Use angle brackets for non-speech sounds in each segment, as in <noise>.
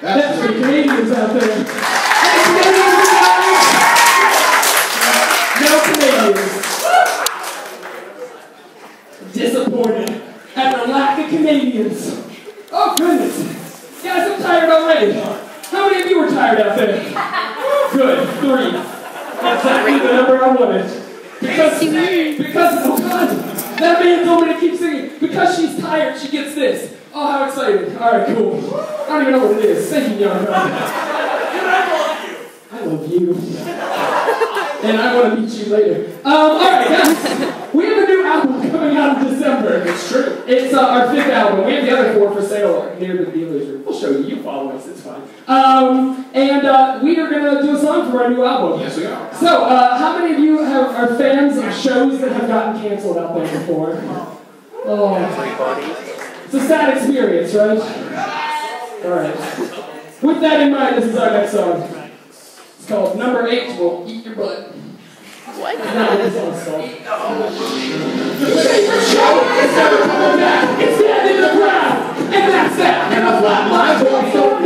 That's for Canadians out there. Any Canadians, guys? No Canadians. Disappointed at the lack of Canadians. Oh goodness. Guys, I'm tired already. How many of you were tired out there? <laughs> Good, three. That's Exactly the number I wanted. Because, because, oh God, that man told me to keep singing. Because she's tired, she gets this. Oh, how exciting. All right, cool. I don't even know what it is. Thank you, young man. I love you. and I want to meet you later. Um, all right, guys. We have a new album coming out in December. It's true. It's uh, our fifth album. We have the other four for sale here near the dealer's room. We'll show you. You follow us. It's fine. Um, and uh, we are going to do a song for our new album. Yes, we are. So, uh, how many of you have, are fans of shows that have gotten canceled out there before? Oh, it's a sad experience, right? All right. With that in mind, this is our next song. It's called Number Eight Will Eat Your Butt. What? No, this song's called. Your favorite show is <laughs> never coming back. It's dead in the ground, and that's that. And flat line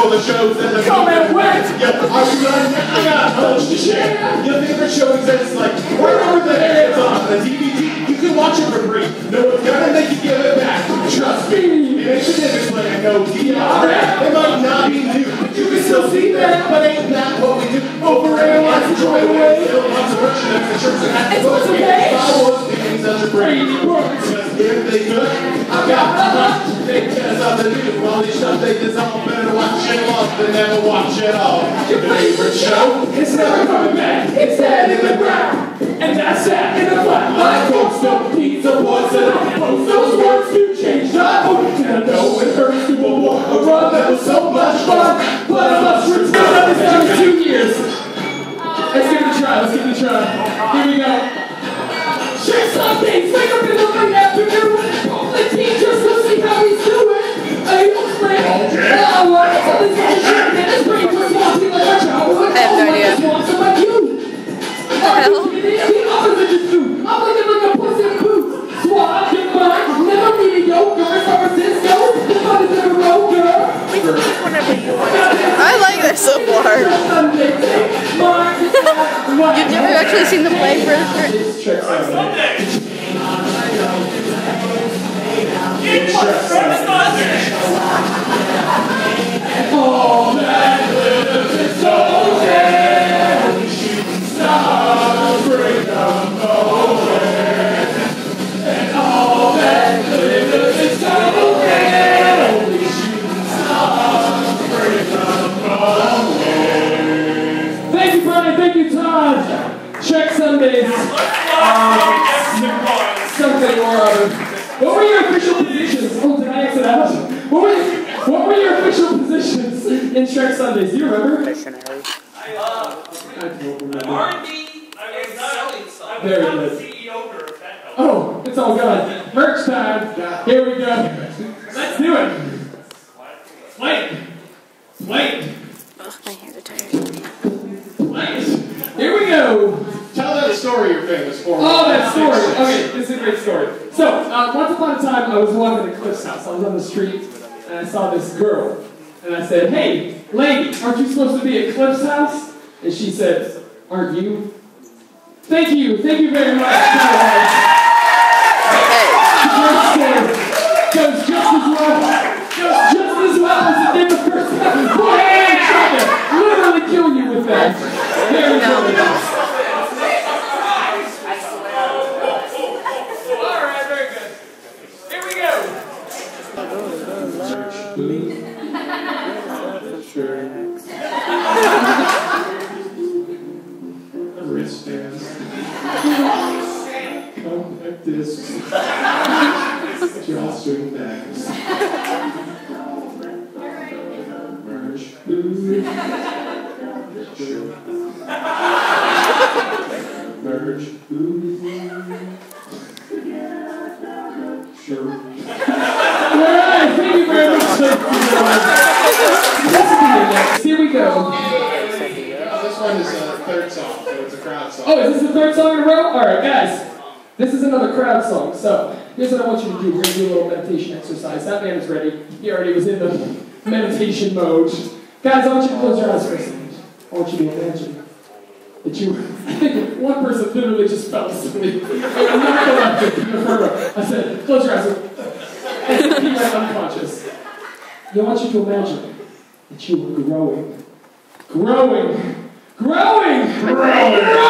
for the shows that the come and went. Yeah, are you done? I got a bunch to share. Your favorite show exists like wherever the air is on the DVD. You can watch it for free. No one's gonna make you give it back. Trust me. It ain't the difference when I know DRF. It might not be new, but you can still see that. But ain't that what we do? Overanalyze and it away. Still lots of merchandise and shirts and hats. It's what's okay. Just if they could, I've got a bunch. They tell something new. All these stuff they dissolve. Better watch it off than never watch it all. Your favorite show is never coming back. It's dead in the ground. And that's that in a flat line. Folks don't need so don't post those words to change the hope. And I know it hurts to award a run that was so much fun. But I must return down in two years. Let's give it a try. Let's give it a try. Here we go. Shake some things, You've never actually seen the play for All that lives is Check Sundays. Um, Something or other. What were your official positions? Oh, did I exit out? What were, what were your official positions in Shrek Sundays? Do you remember? I don't remember. R&D, I was selling stuff. Very I'm the good. CEO for if. Oh, it's all good. Merch time. Here we go. Let's do it. Wait. Wait. Ugh, my hands are tired. Wait. Here we go. Tell that story you're famous for. Oh, that story. Okay, this is a great story. So, uh, once upon a time, I was walking to Cliff's house. I was on the street, and I saw this girl. And I said, hey, lady, aren't you supposed to be at Cliff's house? And she said, aren't you? Thank you. Thank you very much. Hey, Great story. Goes just as well. Goes just as well as it did the first time. Boy, I am trying to literally kill you with that. Very no. good. Wristbands. Compact discs. Drawstring bags. Merch booth. Merch booth. Sure. Alright, thank you very much. Here we go. Oh, this one is a third song, so it's a crowd song. Oh, is this the third song in a row? Alright, guys. This is another crowd song. So, here's what I want you to do. We're going to do a little meditation exercise. That man is ready. He already was in the meditation mode. Guys, I want you to close your eyes for a second. I want you to imagine that you, I think one person literally just fell asleep. I'm not gonna I said, close your eyes. And he went unconscious. I want you to imagine that you were growing. Growing. Growing. Growing.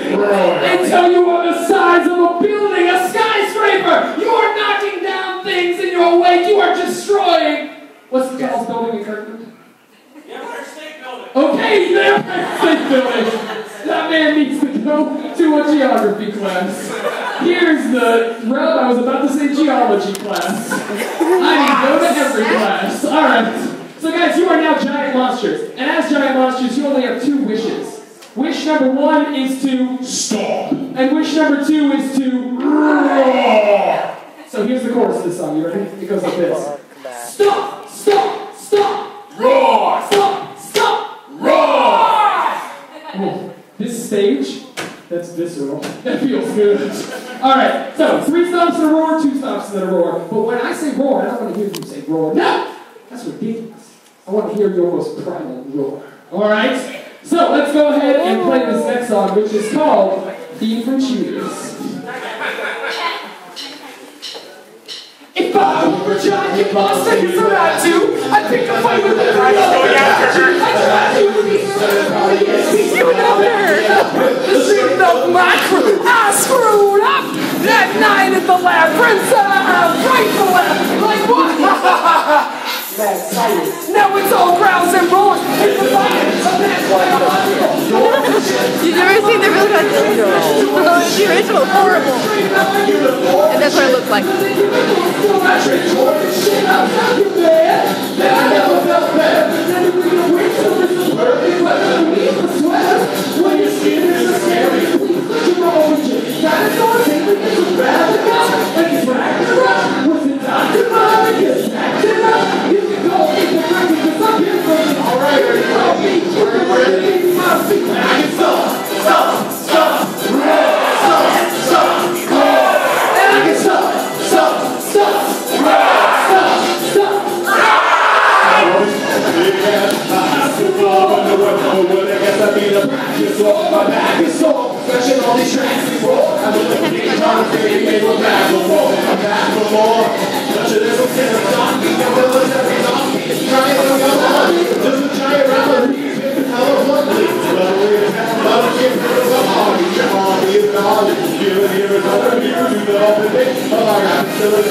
Growing, until you are the size of a building, a skyscraper. You are knocking down things in your wake. You are destroying. What's the tallest building in Kirkland? The Empire State Building. Okay, the Empire State Building. That man needs to go to a geography class. Here's the rub. I was about to say geology class. I need to go to every class. All right. So, guys, you are now giant monsters, and as giant monsters, you only have two wishes. Wish number one is to stop, and wish number two is to roar. So here's the chorus of this song. You ready? It goes like this. Stop! Stop! Stop! Roar! Stop! Stop! Roar! Oh, this stage, that's visceral. That feels good. All right, so three stops and a roar, two stops and a roar. But when I say roar, I don't want to hear you say roar. No! That's ridiculous. I want to hear your most primal roar. All right? So let's go ahead and play this next song, which is called Theme from Shooters. If I were a giant monster, here's what I'd do. I'd pick a fight with every other I'd try to be You know The shooting of my crew, I screwed up that night at the labyrinth. Uh, I'm right the left, like what? <laughs> Mad silence. Now it's all growls and roars. It's the fire. A man's like a monster. You've never seen the real Godzilla? No. the original horrible. And that's what it looks like. If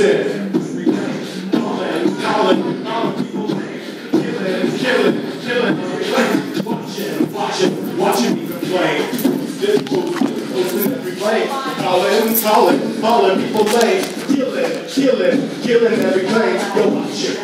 sick. Calling, calling, calling people's names. Killing, killing, killing. Watching, watching, watching me complain. This movement, open every plane. Calling, calling, calling people's names. Killing, killing, killing every plane. Yo, watch it.